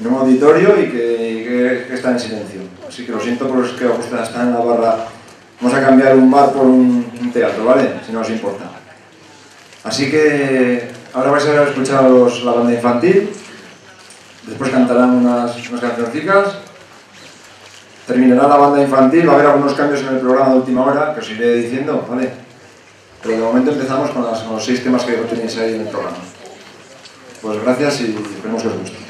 en un auditorio y que, que, que están en silencio. Así que lo siento por los que os estar en la barra. Vamos a cambiar un bar por un, teatro, ¿vale? Si no os importa. Así que ahora vais a a los- la banda infantil. Después cantarán unas, unas cancioncicas. Terminará la banda infantil. Va a haber algunos cambios en el programa de última hora que os iré diciendo, ¿vale? Pero de momento empezamos con, con los seis temas que tenéis ahí en el programa. Pues gracias y esperemos que os guste.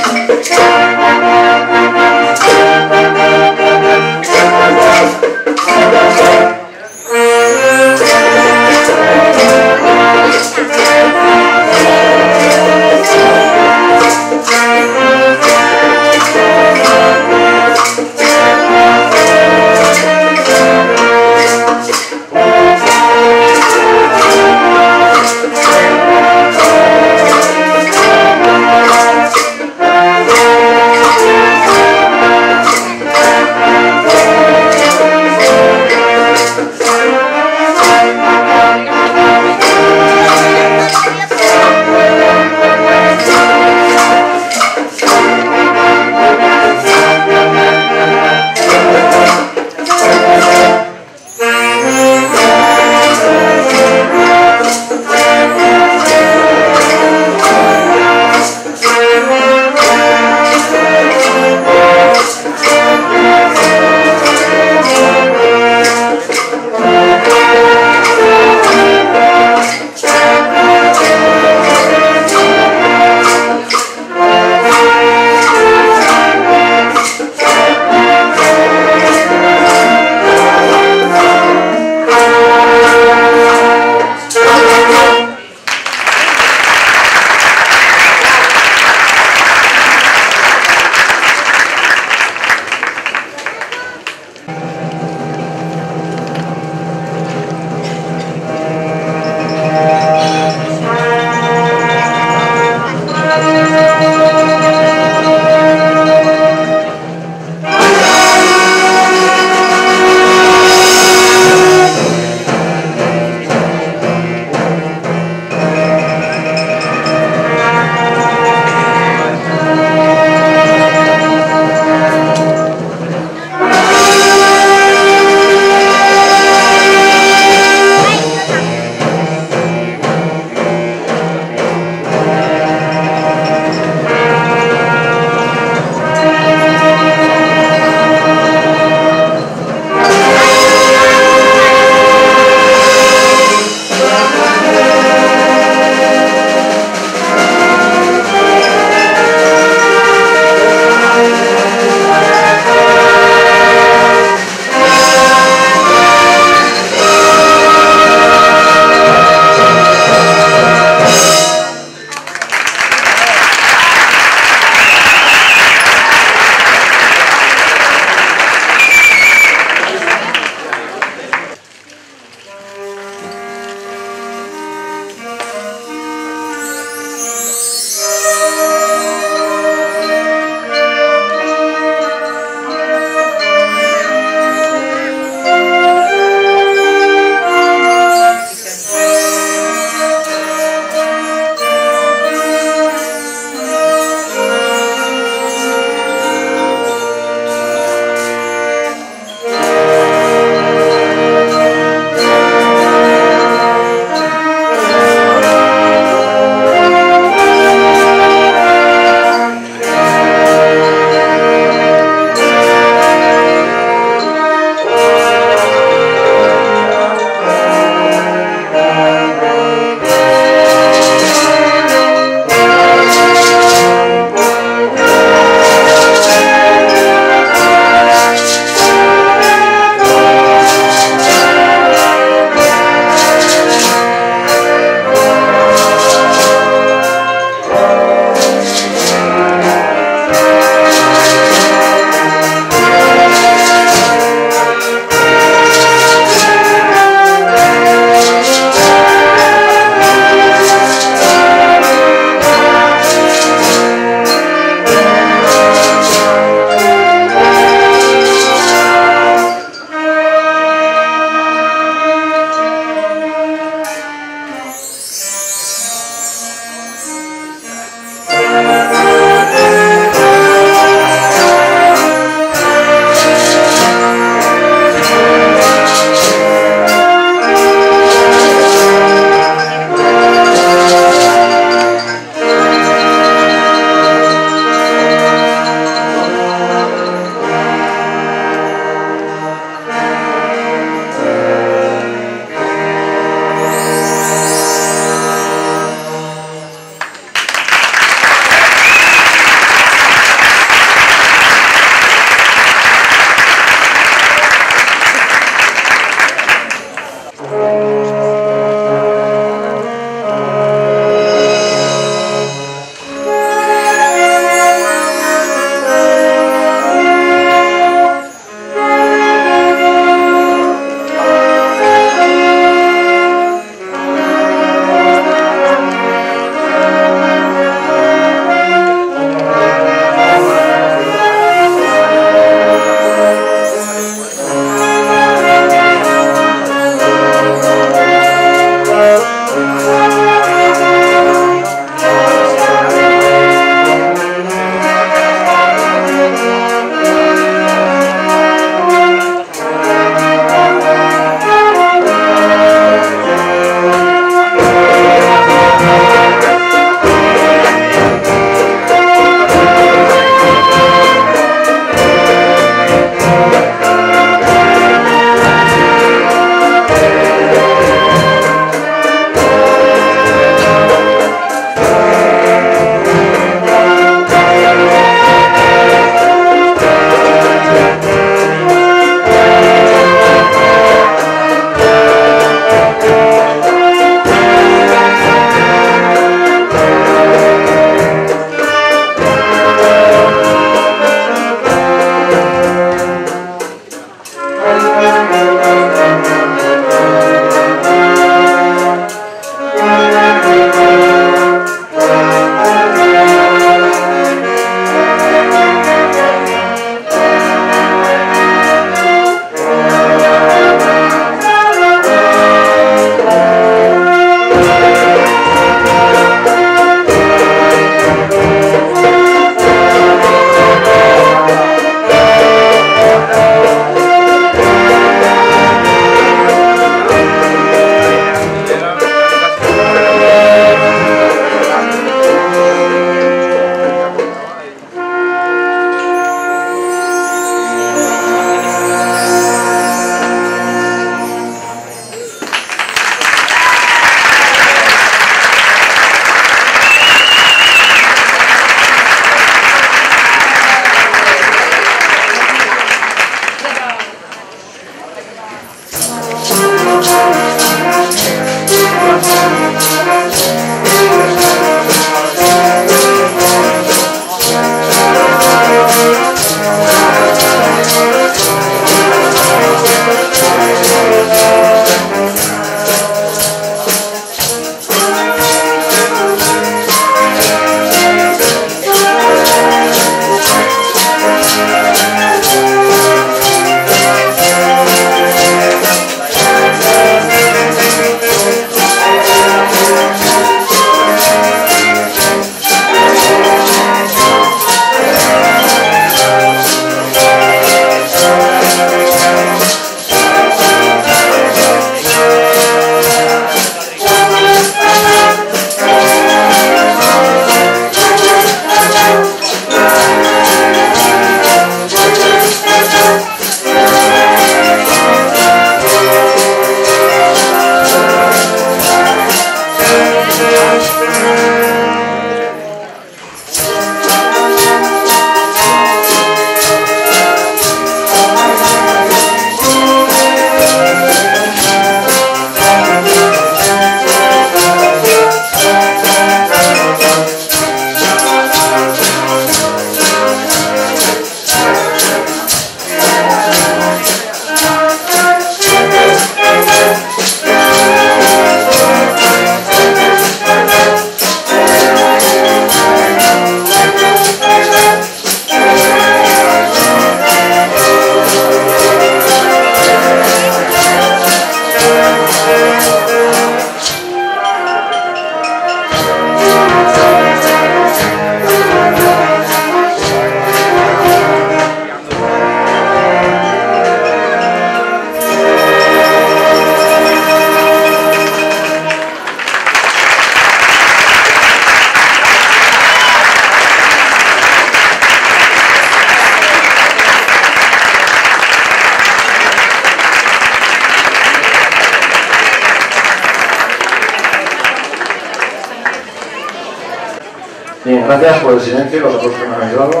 Gracias por el silencio los aplausos que me han ayudado.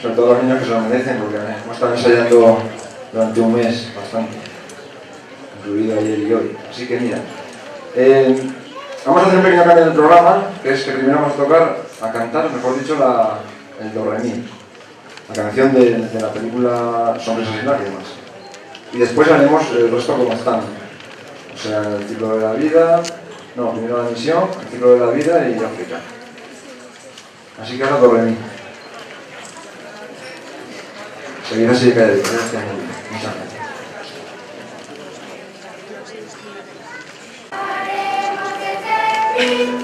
Sobre todo los niños que se lo merecen, porque hemos estado ensayando durante un mes bastante, incluido ayer y hoy. Así que mira, eh, vamos a hacer un pequeño cambio del programa, que es que primero vamos a tocar, a cantar, mejor dicho, la, el Do la canción de, de la película Sonrisas y Lágrimas. Y después haremos el resto como están. O sea, el ciclo de la vida, no, primero la misión, el ciclo de la vida y África. Así que ahora doble mí. Seguir así calladito, gracias. Muchas gracias.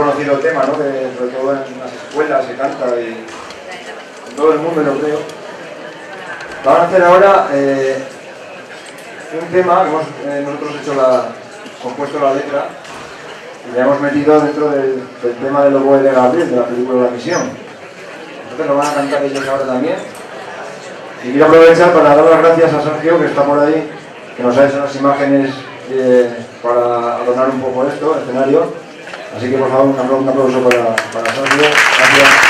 Conocido tema, ¿no? que sobre todo en las escuelas se canta y en todo el mundo yo creo, vamos a hacer ahora eh, un tema, hemos eh, nosotros hecho la, compuesto la letra y la hemos metido dentro del, del tema del lobo de Gabriel, de la película La Misión. Entonces lo van a cantar ellos ahora también. Y quiero aprovechar para dar las gracias a Sergio, que está por ahí, que nos ha hecho unas imágenes eh, para adornar un poco esto, el escenario. Así que por favor, un aplauso, para, para Sergio. Gracias.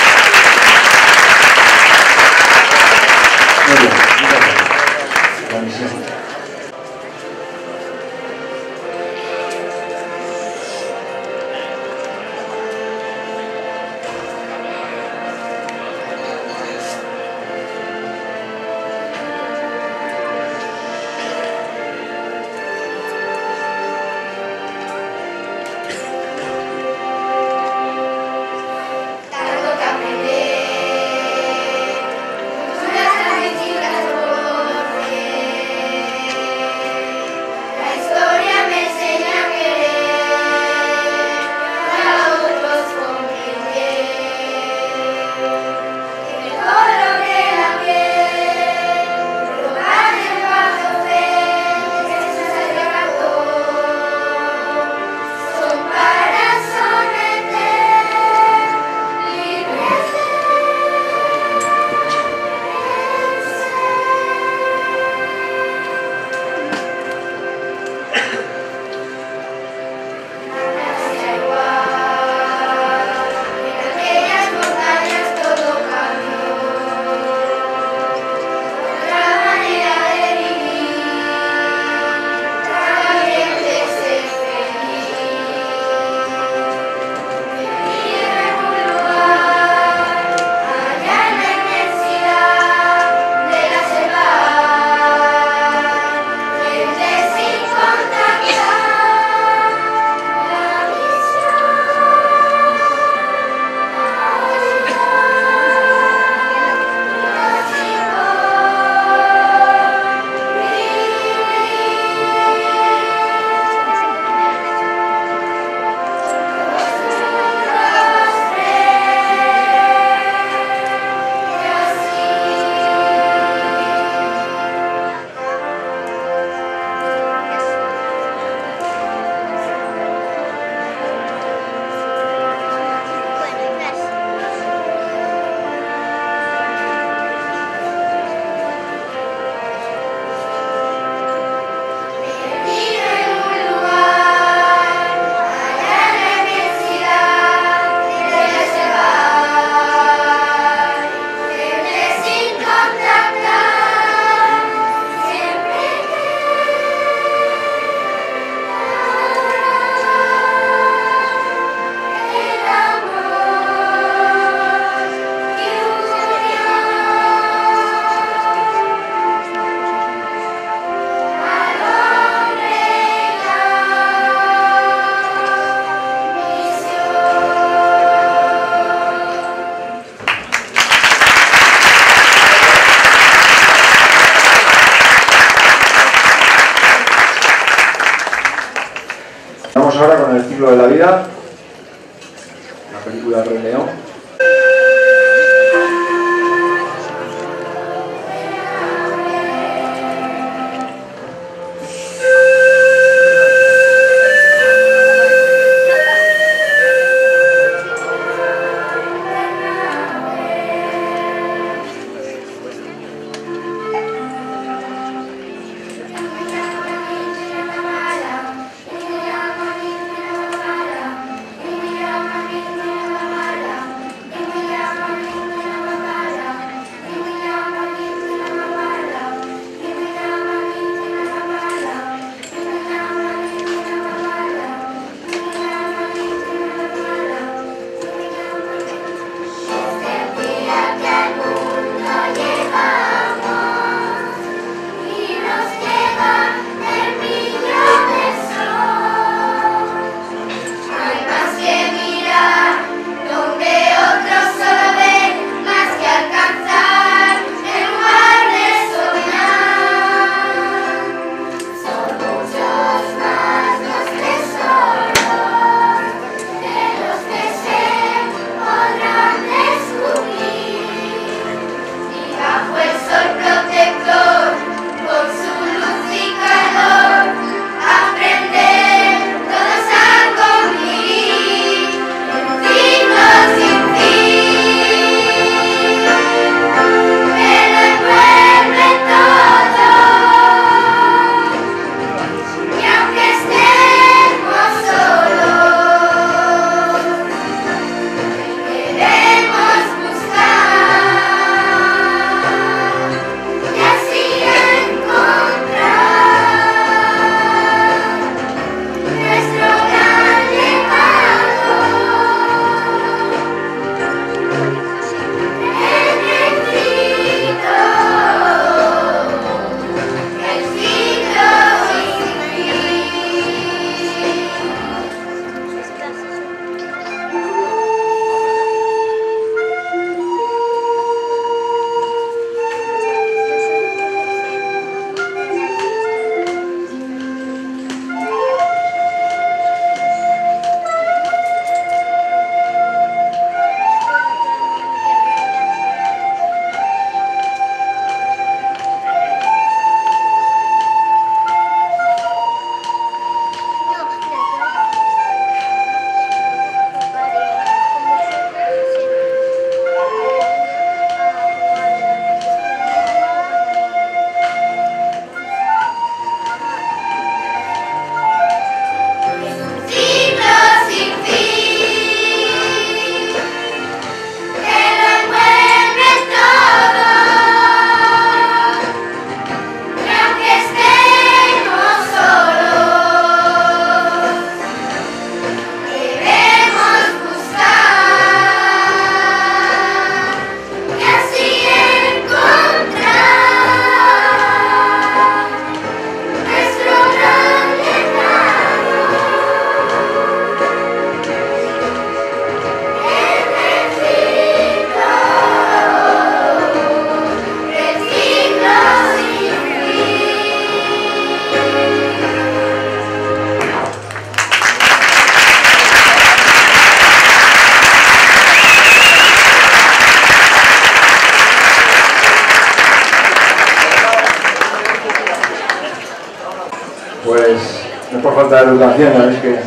Falta de educación, ya veis que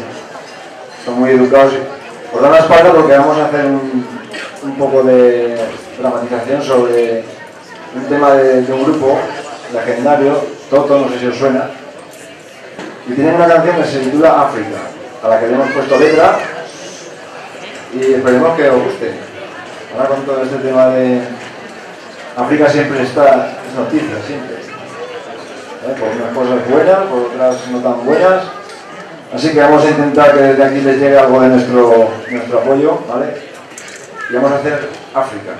son muy educados. Os dan la espalda porque vamos a hacer un, poco de dramatización sobre un tema de, de un grupo legendario, Toto, no sé si os suena, y tienen una canción que se titula África, a la que le hemos puesto letra y esperemos que os guste. Ahora con todo este tema de África siempre está, es noticia, siempre. ¿Eh? Por unas cosas buenas, por otras no tan buenas. Así que vamos a intentar que desde aquí les llegue algo de nuestro, nuestro apoyo, ¿vale? Y vamos a hacer África.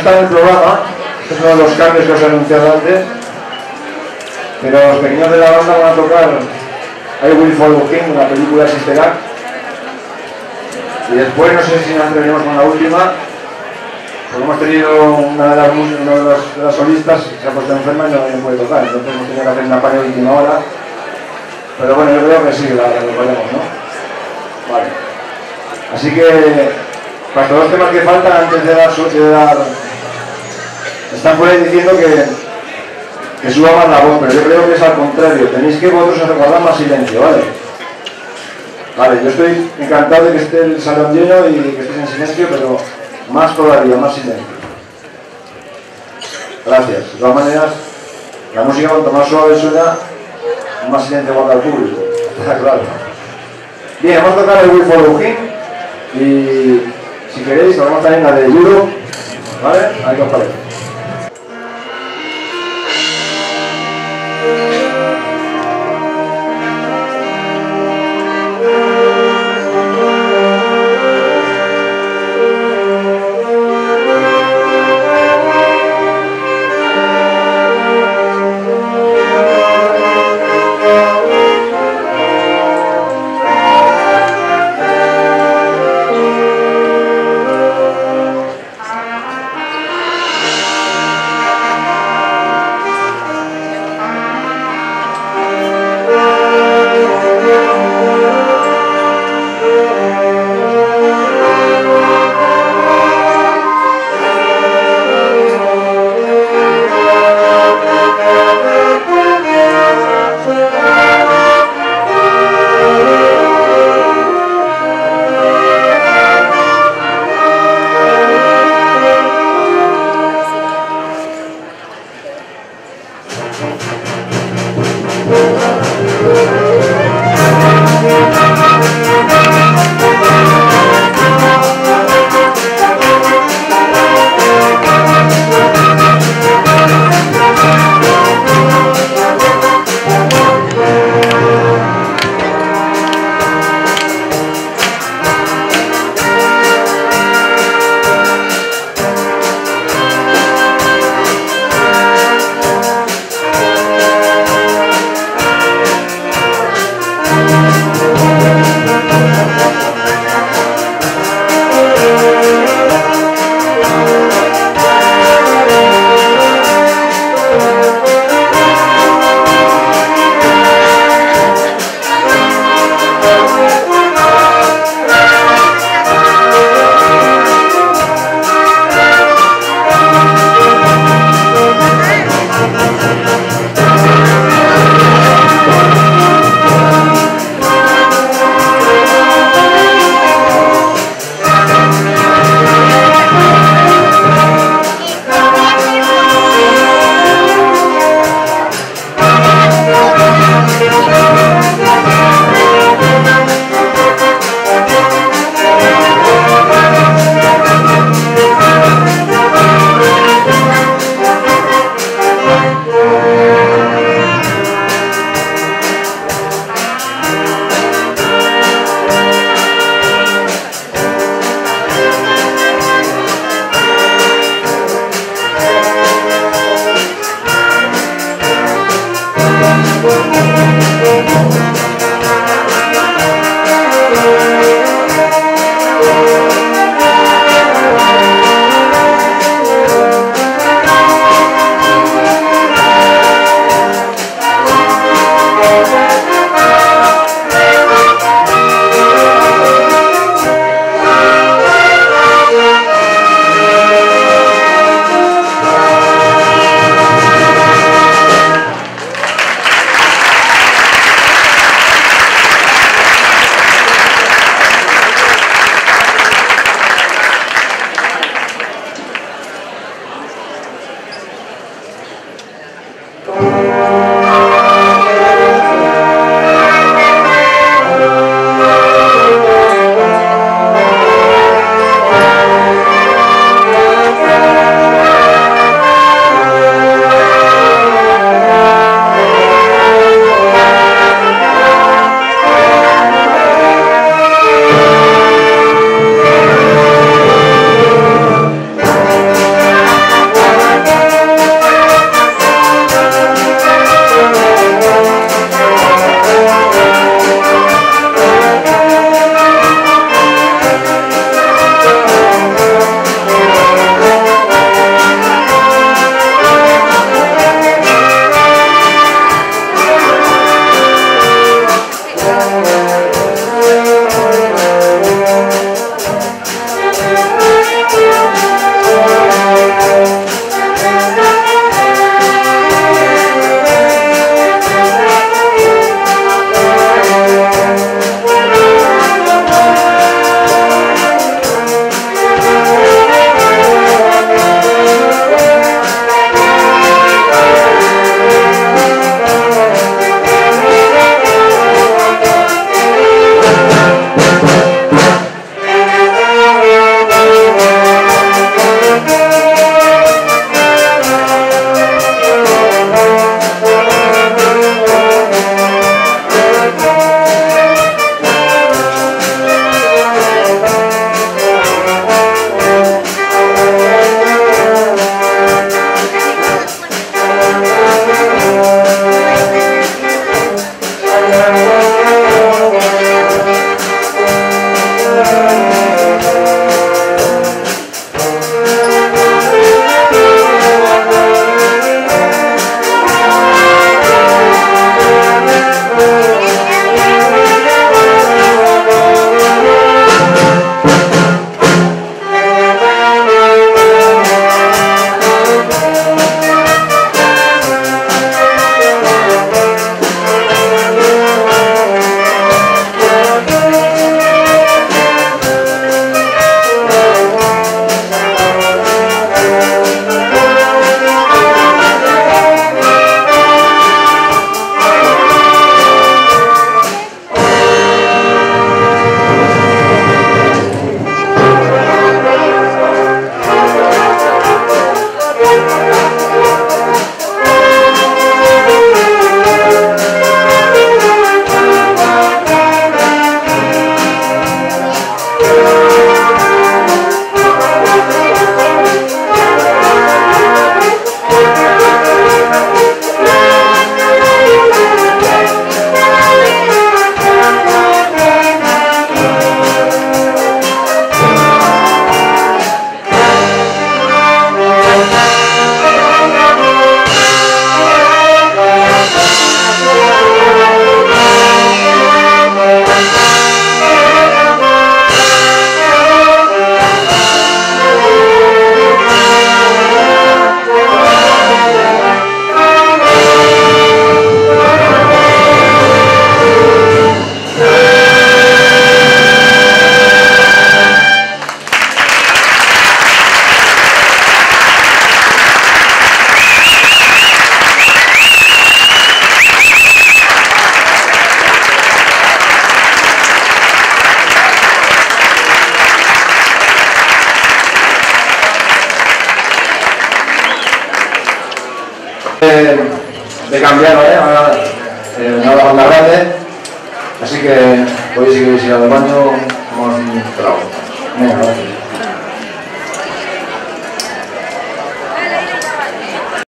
Está en el programa, es uno de los cambios que os he anunciado antes, pero los pequeños de la banda van a tocar I Will Follow King, una película Act. Y después, no sé si nos atreveremos con la última, porque hemos tenido una de las, solistas que se ha puesto enferma y no, puede tocar, entonces hemos tenido que hacer una paña de última hora. Pero bueno, yo creo que sí, la recuperemos, ¿no? Vale. Así que, para todos los temas que faltan, antes de dar, de dar están por ahí diciendo que, que suba más la voz, pero yo creo que es al contrario, tenéis que vosotros guardar más silencio, ¿vale? Vale, yo estoy encantado de que esté el salón lleno y que estéis en silencio, pero más todavía, más silencio. Gracias. De todas maneras, la música cuanto más suave suena, más silencio guarda el público. Está claro. Bien, vamos a tocar el Follow Him y si queréis, tocamos también la de Euro, ¿vale? Ahí os parece.